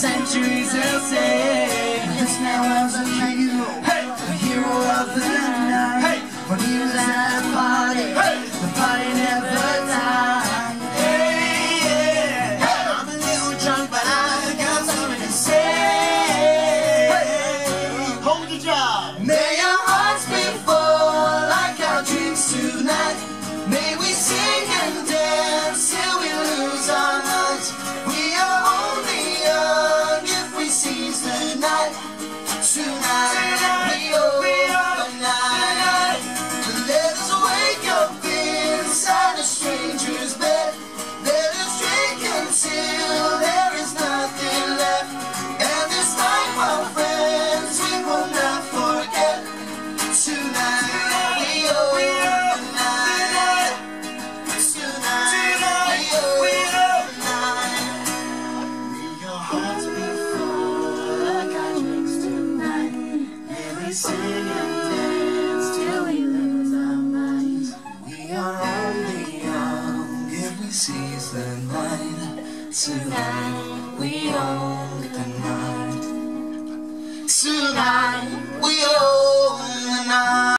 centuries they'll say. this now as a sing and dance till we lose our minds. We are only young if we seize the night. Tonight we own the night. Tonight we own.